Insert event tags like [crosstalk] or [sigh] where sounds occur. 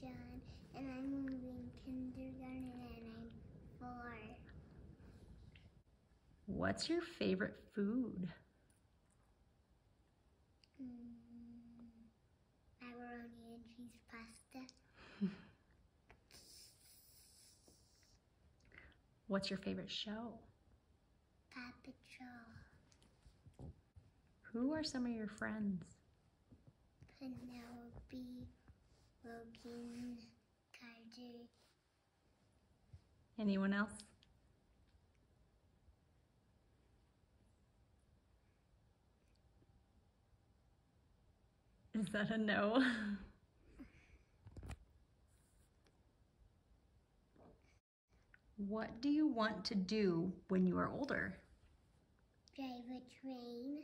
John, and I'm moving kindergarten, and I'm four. What's your favorite food? Mm, macaroni and cheese pasta. [laughs] What's your favorite show? Paw Patrol. Who are some of your friends? Penelope. Carter. Anyone else? Is that a no? What do you want to do when you are older? Drive a train.